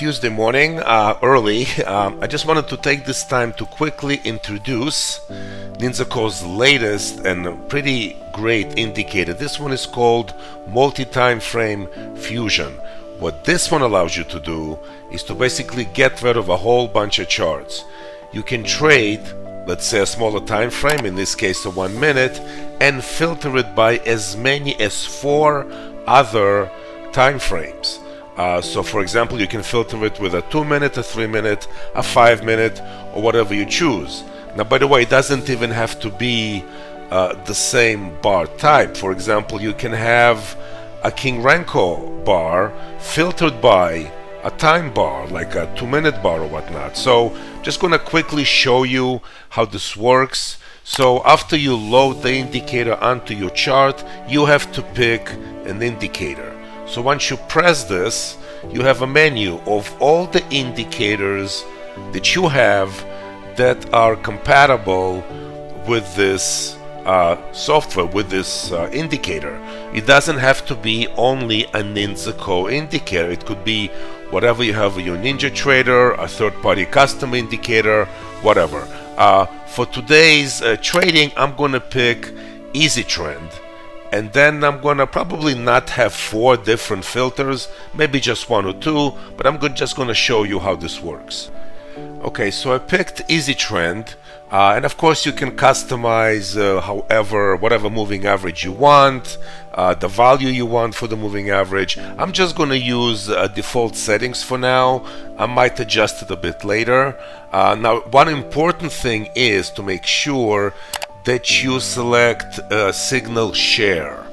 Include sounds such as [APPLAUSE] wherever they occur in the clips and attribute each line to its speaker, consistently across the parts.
Speaker 1: Tuesday morning, uh, early. Um, I just wanted to take this time to quickly introduce ninZa.co's latest and pretty great indicator. This one is called Multi-Time Frame Fusion. What this one allows you to do is to basically get rid of a whole bunch of charts. You can trade, let's say a smaller time frame, in this case a one minute, and filter it by as many as four other time frames. Uh, so for example, you can filter it with a 2 minute, a 3 minute, a 5 minute, or whatever you choose. Now, by the way, it doesn't even have to be uh, the same bar type. For example, you can have a King Renko bar filtered by a time bar, like a 2 minute bar or whatnot. So just going to quickly show you how this works. So after you load the indicator onto your chart, you have to pick an indicator. So once you press this, you have a menu of all the indicators that you have that are compatible with this uh, software, with this uh, indicator. It doesn't have to be only a ninZa.co indicator. It could be whatever you have your NinjaTrader, a third-party custom indicator, whatever. Uh, for today's uh, trading, I'm going to pick Easy Trend and then I'm gonna probably not have four different filters maybe just one or two but I'm just gonna show you how this works. Okay so I picked easy trend uh, and of course you can customize uh, however whatever moving average you want uh, the value you want for the moving average. I'm just gonna use uh, default settings for now. I might adjust it a bit later. Uh, now one important thing is to make sure that you select uh, signal share.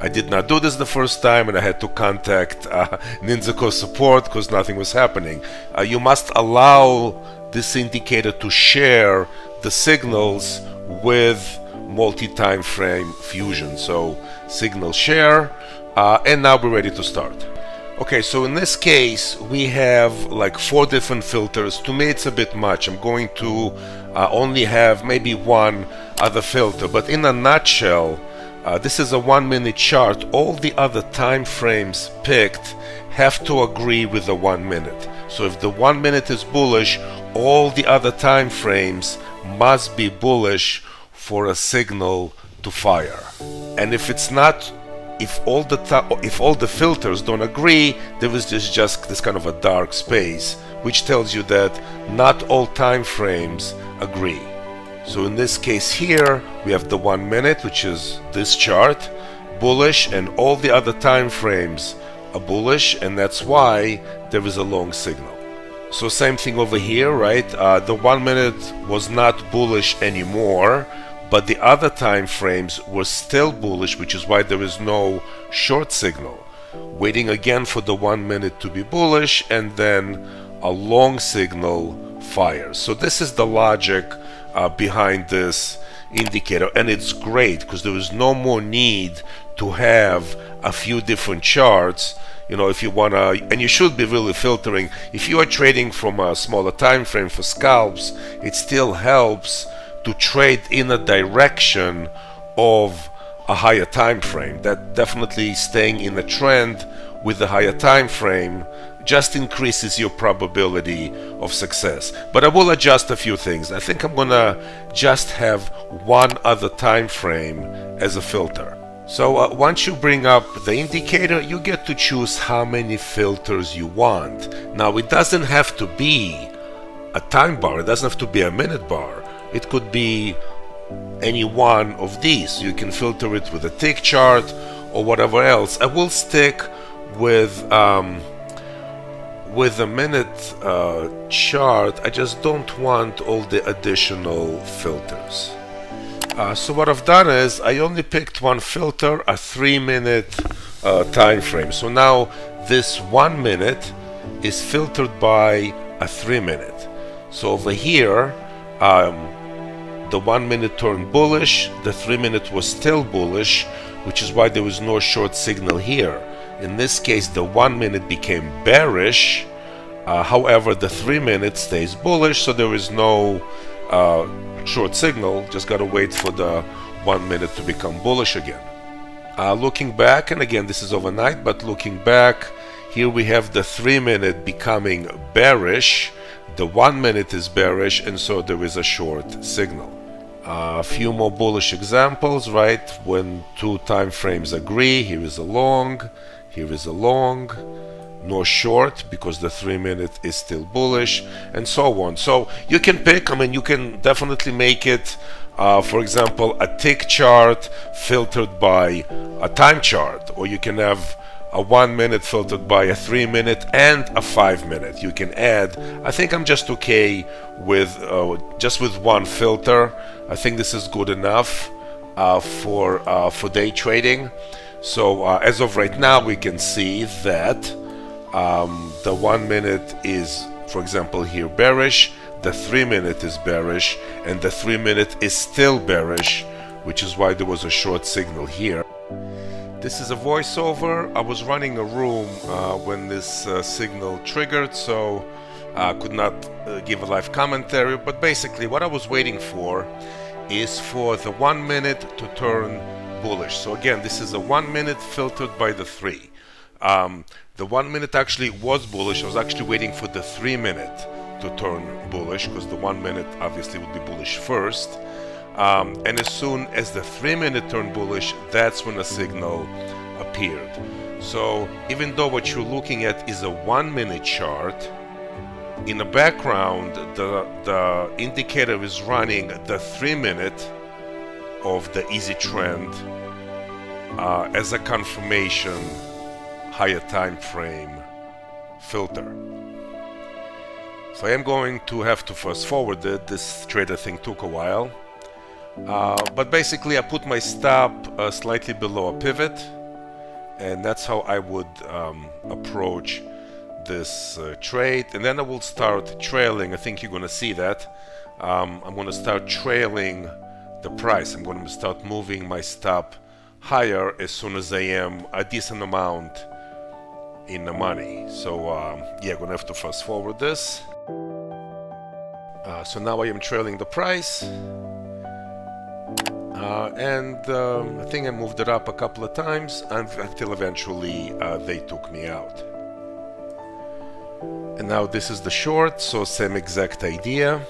Speaker 1: I did not do this the first time and I had to contact uh, ninZa.co support because nothing was happening. Uh, you must allow this indicator to share the signals with multi-time frame fusion. So signal share uh, and now we're ready to start. Okay, so in this case, we have like four different filters. To me, it's a bit much. I'm going to uh, only have maybe one other filter, but in a nutshell, uh, this is a one minute chart. All the other time frames picked have to agree with the one minute. So if the one minute is bullish, all the other time frames must be bullish for a signal to fire. And if it's not if all the if all the filters don't agree, there is just, just this kind of a dark space, which tells you that not all time frames agree. So in this case here, we have the one minute, which is this chart, bullish, and all the other time frames are bullish, and that's why there is a long signal. So same thing over here, right? Uh, the one minute was not bullish anymore, but the other time frames were still bullish which is why there is no short signal waiting again for the one minute to be bullish and then a long signal fires so this is the logic uh, behind this indicator and it's great because there is no more need to have a few different charts you know if you want to and you should be really filtering. If you are trading from a smaller time frame for scalps it still helps to trade in a direction of a higher time frame. That definitely staying in a trend with a higher time frame just increases your probability of success. But I will adjust a few things. I think I'm gonna just have one other time frame as a filter. So uh, once you bring up the indicator you get to choose how many filters you want. Now it doesn't have to be a time bar. It doesn't have to be a minute bar. It could be any one of these. You can filter it with a tick chart or whatever else. I will stick with um, with a minute uh, chart. I just don't want all the additional filters. Uh, so what I've done is I only picked one filter, a three minute uh, time frame. So now this one minute is filtered by a three minute. So over here, um, the one minute turned bullish, the three minute was still bullish, which is why there was no short signal here. In this case, the one minute became bearish, uh, however, the three minute stays bullish, so there is no uh, short signal, just gotta wait for the one minute to become bullish again. Uh, looking back, and again, this is overnight, but looking back, here we have the 3 minute becoming bearish. The 1 minute is bearish and so there is a short signal. A few more bullish examples right? When two time frames agree here is a long here is a long nor short because the three minute is still bullish and so on. So you can pick I mean you can definitely make it uh, for example a tick chart filtered by a time chart or you can have a one minute filtered by a three minute and a five minute. You can add I think I'm just okay with uh, just with one filter. I think this is good enough uh, for uh, for day trading so uh, as of right now we can see that um, the one minute is for example here bearish the three minute is bearish and the three minute is still bearish which is why there was a short signal here. This is a voiceover. I was running a room uh, when this uh, signal triggered so I could not uh, give a live commentary. But basically what I was waiting for is for the one minute to turn bullish so again this is a one minute filtered by the three um, the one minute actually was bullish. I was actually waiting for the three minute to turn bullish because the one minute obviously would be bullish first. Um, and as soon as the three minute turned bullish, that's when a signal appeared. So even though what you're looking at is a one minute chart, in the background, the, the indicator is running the three minute of the easy trend uh, as a confirmation higher time frame filter. So I am going to have to fast forward it. This trader thing took a while. Uh, but basically I put my stop uh, slightly below a pivot and that's how I would um, approach this uh, trade and then I will start trailing I think you're gonna see that um, I'm gonna start trailing the price I'm gonna start moving my stop higher as soon as I am a decent amount in the money. So um, yeah, I'm gonna have to fast forward this. Uh, so now I am trailing the price. Uh, and um, I think I moved it up a couple of times until eventually uh, they took me out. And now this is the short, so same exact idea.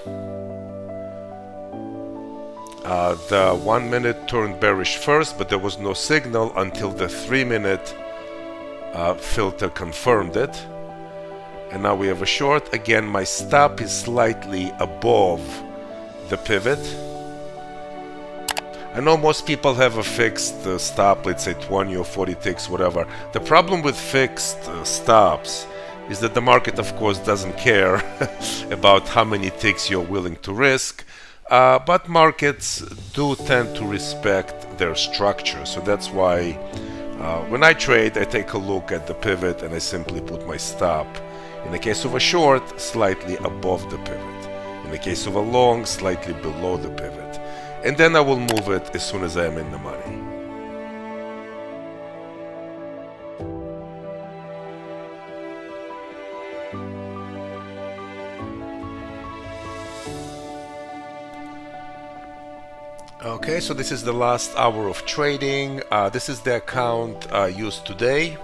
Speaker 1: Uh, the one minute turned bearish first, but there was no signal until the three minute uh, filter confirmed it. And now we have a short. Again my stop is slightly above the pivot. I know most people have a fixed uh, stop let's say 20 or 40 ticks whatever. The problem with fixed uh, stops is that the market of course doesn't care [LAUGHS] about how many ticks you're willing to risk uh, but markets do tend to respect their structure so that's why uh, when I trade, I take a look at the pivot and I simply put my stop. In the case of a short, slightly above the pivot. In the case of a long, slightly below the pivot. And then I will move it as soon as I am in the money. Okay, so this is the last hour of trading. Uh, this is the account uh, used today.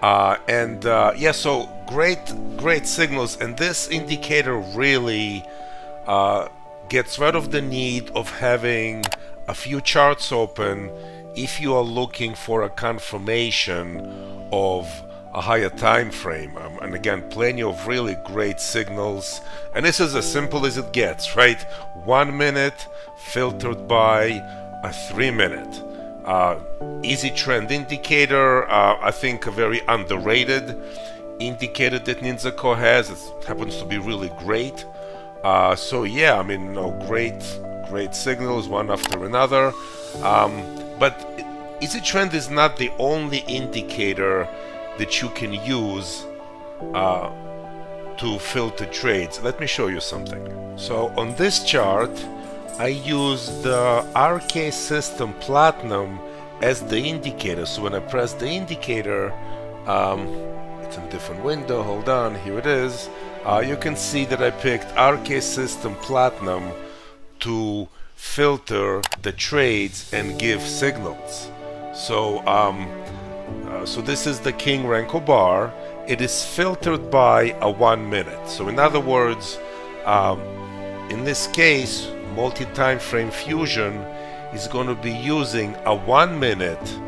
Speaker 1: Uh, and uh, yeah, so great, great signals. And this indicator really uh, gets rid of the need of having a few charts open if you are looking for a confirmation of a higher time frame. Um, and again plenty of really great signals. And this is as simple as it gets right? One minute filtered by a three minute. Uh, easy trend indicator uh, I think a very underrated indicator that ninZa.co has. It happens to be really great. Uh, so yeah I mean no great great signals one after another. Um, but easy trend is not the only indicator that you can use uh, to filter trades. Let me show you something. So on this chart, I use the RK System Platinum as the indicator. So when I press the indicator, um, it's in a different window, hold on, here it is. Uh, you can see that I picked RK System Platinum to filter the trades and give signals. So um, uh, so this is the King Renko bar. It is filtered by a one minute. So in other words, um, in this case, multi-time frame fusion is going to be using a one minute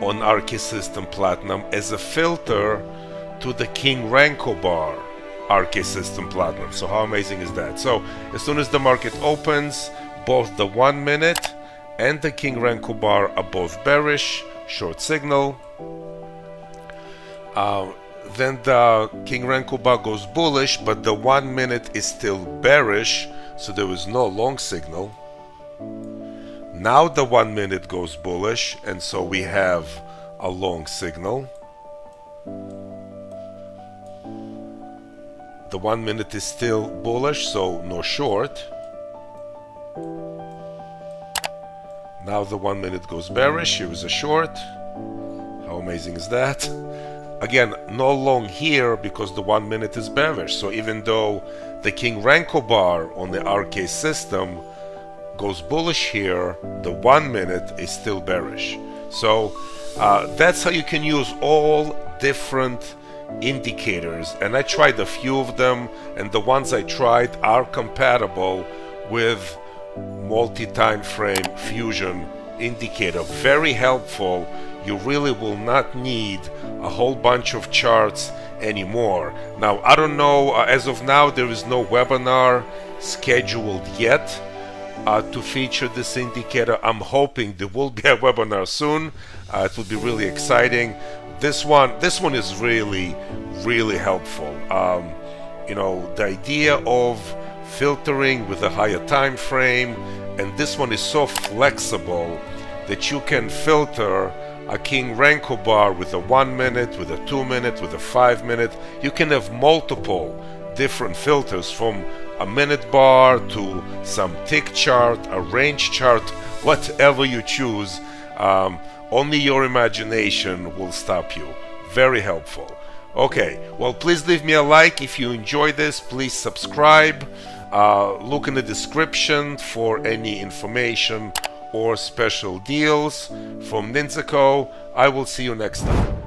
Speaker 1: on RK System Platinum as a filter to the King Renko bar RK System Platinum. So how amazing is that? So as soon as the market opens, both the one minute and the King Renko bar are both bearish, short signal. Uh, then the King Renko bar goes bullish, but the one minute is still bearish, so there is no long signal. Now the one minute goes bullish, and so we have a long signal. The one minute is still bullish, so no short. Now the one minute goes bearish, here is a short. How amazing is that? [LAUGHS] Again, no long here because the one minute is bearish. So even though the King Renko bar on the RK system goes bullish here, the one minute is still bearish. So uh, that's how you can use all different indicators. And I tried a few of them, and the ones I tried are compatible with multi-time frame fusion indicator. Very helpful. You really will not need a whole bunch of charts anymore. Now, I don't know, uh, as of now, there is no webinar scheduled yet uh, to feature this indicator. I'm hoping there will be a [LAUGHS] webinar soon. Uh, it will be really exciting. This one, this one is really, really helpful. Um, you know, the idea of filtering with a higher time frame, and this one is so flexible that you can filter a King Renko bar with a one minute, with a two minute, with a five minute. You can have multiple different filters from a minute bar to some tick chart, a range chart, [LAUGHS] whatever you choose. Um, only your imagination will stop you. Very helpful. Okay, well, please leave me a like if you enjoy this. Please subscribe. Uh, look in the description for any information or special deals from ninZa.co. I will see you next time.